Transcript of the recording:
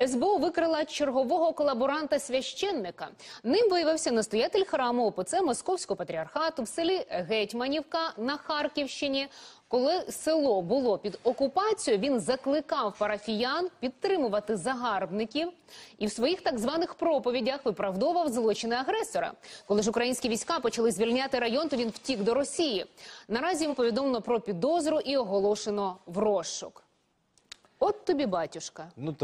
СБУ викрила чергового колаборанта священника. Ним виявився настоятель храму ОПЦ Московського патріархату в селі Гетьманівка на Харківщині. Коли село було під окупацією, він закликав парафіян підтримувати загарбників і в своїх так званих проповідях виправдовував злочини агресора. Коли ж українські війська почали звільняти район, то він втік до Росії. Наразі йому повідомлено про підозру і оголошено в розшук. От тобі, батюшка. Ну так.